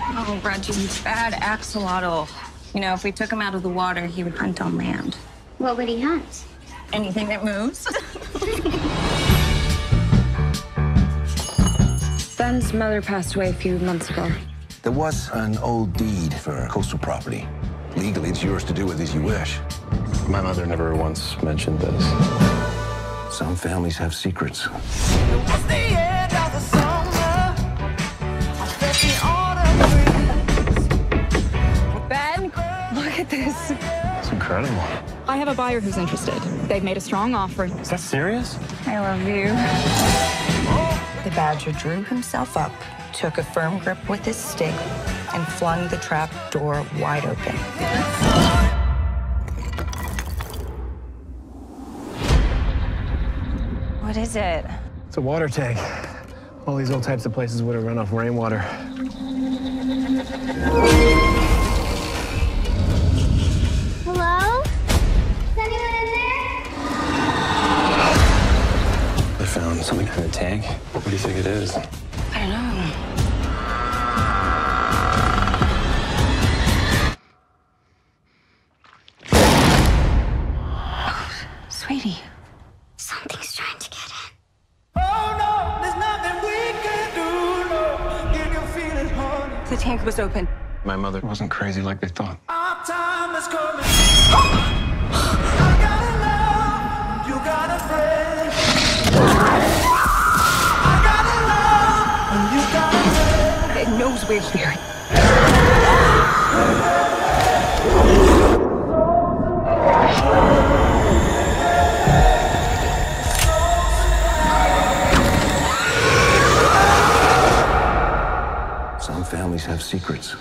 Oh, Reggie's bad axolotl. You know, if we took him out of the water, he would hunt on land. What would he hunt? Anything that moves. Ben's mother passed away a few months ago. There was an old deed for coastal property. Legally, it's yours to do with as you wish. My mother never once mentioned this. Some families have secrets. This. It's incredible. I have a buyer who's interested. They've made a strong offer. Is that serious? I love you. The badger drew himself up, took a firm grip with his stick, and flung the trap door wide open. What is it? It's a water tank. All these old types of places would have run off rainwater. Found something in the tank. What do you think it is? I don't know. Sweetie. Something's trying to get in. The tank was open. My mother wasn't crazy like they thought. It knows we're here. Some families have secrets.